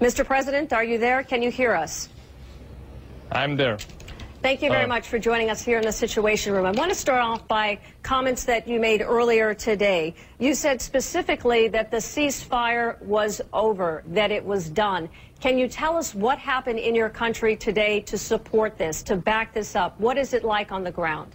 Mr. President, are you there? Can you hear us? I'm there. Thank you very Uh, much for joining us here in the Situation Room. I want to start off by comments that you made earlier today. You said specifically that the ceasefire was over, that it was done. Can you tell us what happened in your country today to support this, to back this up? What is it like on the ground?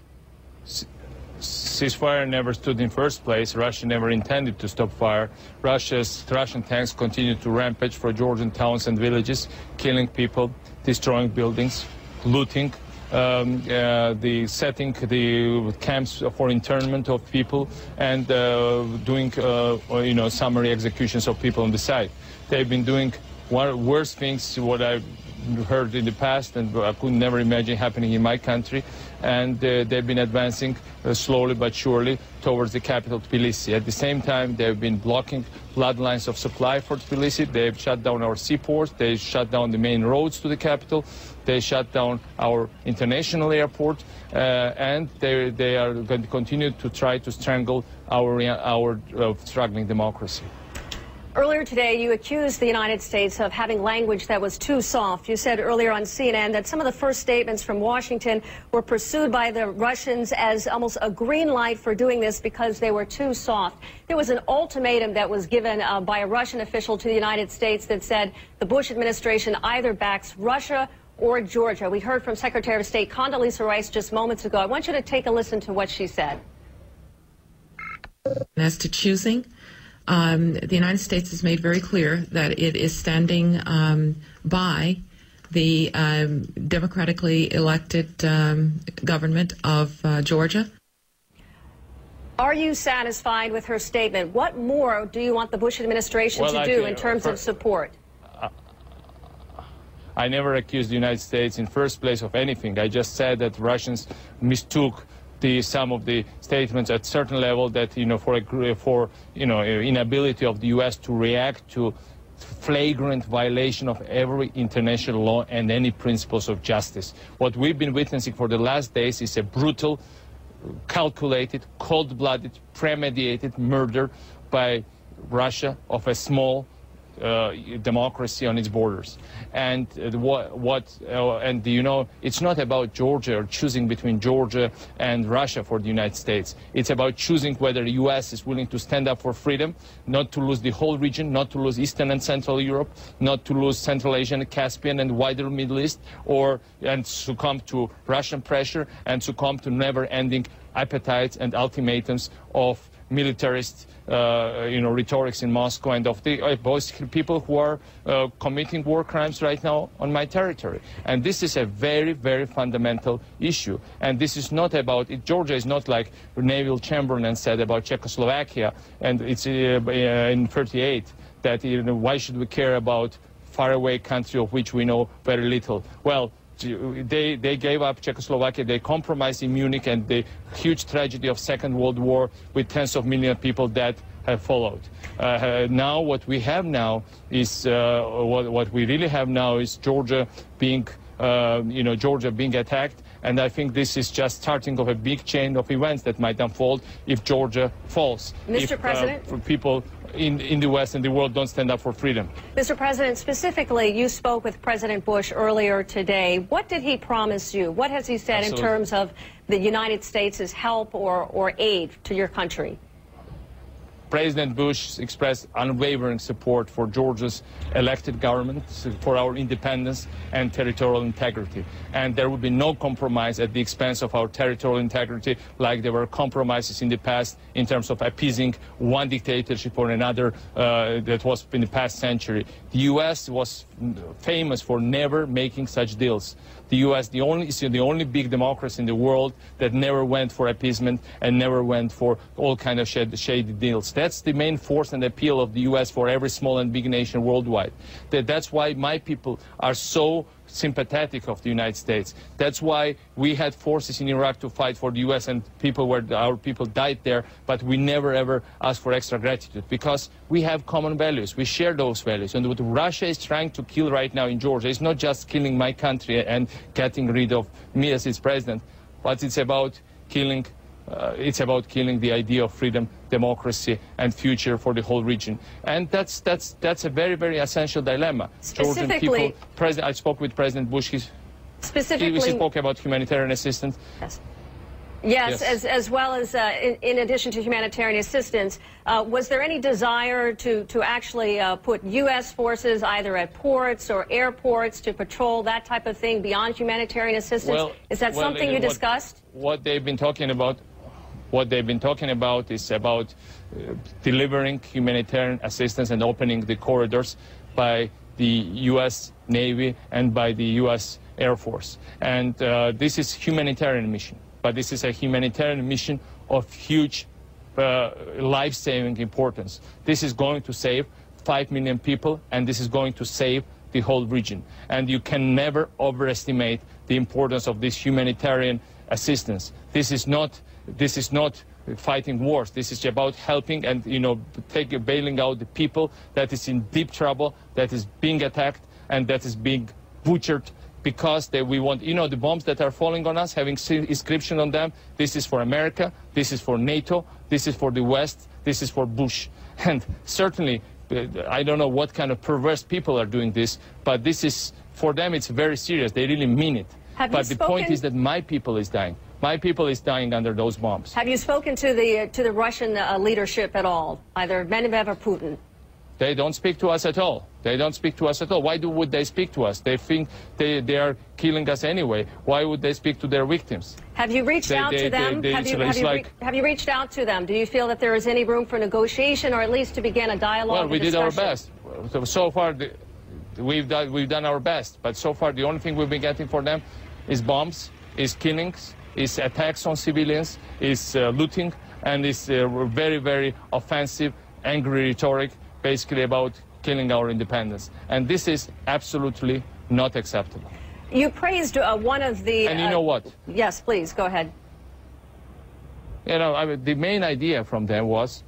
Ceasefire never stood in first place. Russia never intended to stop fire. Russia's Russian tanks continue to rampage for Georgian towns and villages, killing people, destroying buildings, looting, um, uh, the setting the camps for internment of people, and uh, doing uh, you know summary executions of people on the side. They've been doing worse things what I've heard in the past and I could never imagine happening in my country. And uh, they've been advancing uh, slowly but surely towards the capital, Tbilisi. At the same time, they've been blocking bloodlines of supply for Tbilisi. They've shut down our seaports. They shut down the main roads to the capital. They shut down our international airport. Uh, and they, they are going to continue to try to strangle our, our uh, struggling democracy. Earlier today, you accused the United States of having language that was too soft. You said earlier on CNN that some of the first statements from Washington were pursued by the Russians as almost a green light for doing this because they were too soft. There was an ultimatum that was given uh, by a Russian official to the United States that said the Bush administration either backs Russia or Georgia. We heard from Secretary of State Condoleezza Rice just moments ago. I want you to take a listen to what she said. As to choosing, um, the United States has made very clear that it is standing um, by the um, democratically elected um, government of uh, Georgia. Are you satisfied with her statement? What more do you want the Bush administration Well, to I do in terms for- of support? I never accused the United States in first place of anything. I just said that Russians mistook the some of the statements at certain level that you know for a, for you know inability of the U.S. to react to flagrant violation of every international law and any principles of justice. What we've been witnessing for the last days is a brutal, calculated, cold-blooded, premeditated murder by Russia of a small uh, democracy on its borders. And uh, what, what uh, and you know, it's not about Georgia or choosing between Georgia and Russia for the United States. It's about choosing whether the U.S. is willing to stand up for freedom, not to lose the whole region, not to lose Eastern and Central Europe, not to lose Central Asia and Caspian and wider Middle East, or and succumb to Russian pressure and succumb to never-ending appetites and ultimatums of militarist, uh, you know, rhetorics in Moscow and of the uh, both people who are uh, committing war crimes right now on my territory. And this is a very, very fundamental issue. And this is not about it. Georgia is not like Neville Chamberlain said about Czechoslovakia, and it's uh, in 38 that you know, why should we care about faraway country of which we know very little? Well, they, they gave up Czechoslovakia, they compromised in Munich, and the huge tragedy of Second World War with tens of millions of people dead have followed. Uh, now what we have now is, uh, what, what we really have now is Georgia being, uh, you know, Georgia being attacked, and I think this is just starting of a big chain of events that might unfold if Georgia falls. Mr. If, uh, President? for people in, in the West and the world don't stand up for freedom. Mr. President, specifically, you spoke with President Bush earlier today. What did he promise you? What has he said Absolutely. in terms of the United States' help or, or aid to your country? President Bush expressed unwavering support for Georgia's elected government, for our independence and territorial integrity. And there will be no compromise at the expense of our territorial integrity, like there were compromises in the past in terms of appeasing one dictatorship or another uh, that was in the past century. The U.S. was famous for never making such deals. The U.S. The only, is the only big democracy in the world that never went for appeasement and never went for all kind of shady deals. That's the main force and appeal of the U.S. for every small and big nation worldwide. That, that's why my people are so sympathetic of the United States. That's why we had forces in Iraq to fight for the U.S. and people were, our people died there, but we never ever asked for extra gratitude because we have common values. We share those values. And what Russia is trying to kill right now in Georgia is not just killing my country and getting rid of me as its president, but it's about killing uh, it's about killing the idea of freedom, democracy, and future for the whole region. And that's that's that's a very very essential dilemma. Specifically- people. President, I spoke with President Bush. He's, he, Specifically, he spoke about humanitarian assistance. Yes. Yes, Yes. As, as well as uh, in, in addition to humanitarian assistance, uh, was there any desire to, to actually uh, put U.S. forces either at ports or airports to patrol that type of thing beyond humanitarian assistance? Is that well, something you what- discussed? What they've been talking about, what they've been talking about is about uh, delivering humanitarian assistance and opening the corridors by the U.S. Navy and by the U.S. Air Force. And uh, this is humanitarian mission, but this is a humanitarian mission of huge uh, life-saving importance. This is going to save 5 million people, and this is going to save the whole region. And you can never overestimate the importance of this humanitarian assistance. This is not, this is not fighting wars. This is about helping and, you know, take, bailing out the people that is in deep trouble, that is being attacked, and that is being butchered because they, we want, you know, the bombs that are falling on us, having inscription on them, this is for America, this is for NATO, this is for the West, this is for Bush. And certainly, uh, I don't know what kind of perverse people are doing this, but this is, for them, it's very serious. They really mean it. Have but the point is that my people is dying. My people is dying under those bombs. Have you spoken to the, to the Russian uh, leadership at all, either Medvedev or Putin? They don't speak to us at all. They don't speak to us at all. Why do, would they speak to us? They think they, they are killing us anyway. Why would they speak to their victims? Have you reached They- out they- to them? have, you, have, you like- re- have you reached out to them? Do you feel that there is any room for negotiation or at least to begin a dialogue? Well, we did our best. So, so far, the, we've, done, we've done our best. But so far, the only thing we've been getting for them is bombs, is killings, is attacks on civilians, is uh, looting, and is uh, very, very offensive, angry rhetoric, basically about killing our independence. And this is absolutely not acceptable. You praised uh, one of the. And you uh, know what? Yes, please go ahead. You know, I mean, the main idea from them was,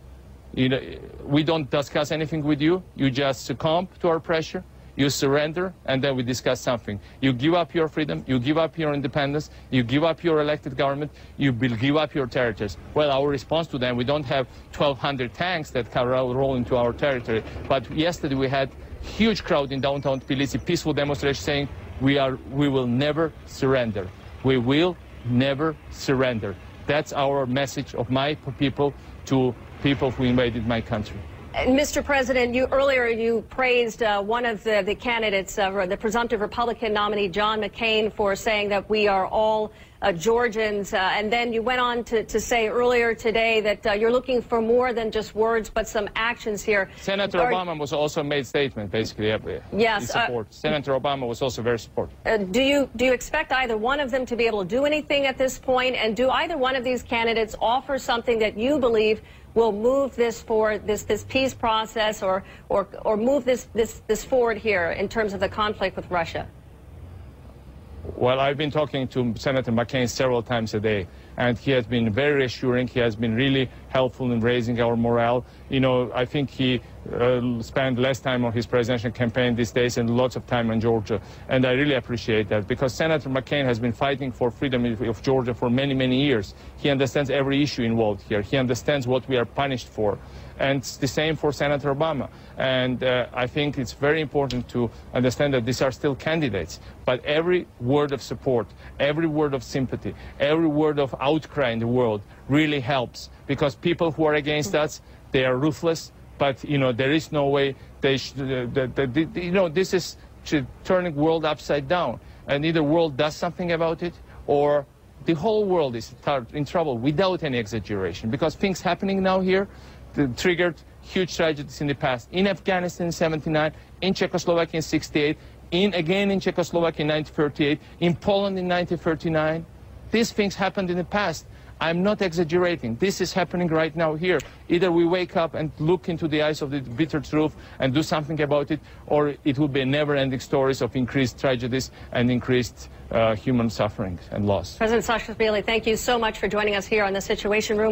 you know, we don't discuss anything with you. You just succumb to our pressure. You surrender, and then we discuss something. You give up your freedom. You give up your independence. You give up your elected government. You will give up your territories. Well, our response to them, we don't have 1,200 tanks that can roll into our territory. But yesterday we had huge crowd in downtown Tbilisi, peaceful demonstration saying, we, are, we will never surrender. We will never surrender. That's our message of my people to people who invaded my country. Mr. President, you earlier you praised uh, one of the, the candidates, uh, the presumptive Republican nominee, John McCain, for saying that we are all uh, Georgians. Uh, and then you went on to, to say earlier today that uh, you're looking for more than just words, but some actions here. Senator Are- Obama was also made statement, basically. uh, Yes, uh. Senator Obama was also very supportive. Uh, do you do you expect either one of them to be able to do anything at this point? point, and do either one of these candidates offer something that you believe will move this forward, this this peace process, or or or move this this this forward here in terms of the conflict with Russia? Well, I've been talking to Senator McCain several times a day, and he has been very reassuring. He has been really helpful in raising our morale. You know, I think he uh, spent less time on his presidential campaign these days and lots of time in Georgia, and I really appreciate that because Senator McCain has been fighting for freedom of of Georgia for many, many years. He understands every issue involved here. He understands what we are punished for. And it's the same for Senator Obama. And uh, I think it's very important to understand that these are still candidates. But every word of support, every word of sympathy, every word of outcry in the world really helps. Because people who are against us, they are ruthless. But, you know, there is no way they sh- uh, the, the, the, you know, this is turning world upside down. And either world does something about it or the whole world is in trouble without any exaggeration because things happening now here triggered huge tragedies in the past. In Afghanistan in 79, in Czechoslovakia in 68, in again in Czechoslovakia in 1938, in Poland in 1939. These things happened in the past. I'm not exaggerating. This is happening right now here. Either we wake up and look into the eyes of the bitter truth and do something about it, or it will be never-ending stories of increased tragedies and increased uh, human suffering and loss. President Saakashvili, thank you so much for joining us here on the Situation Room.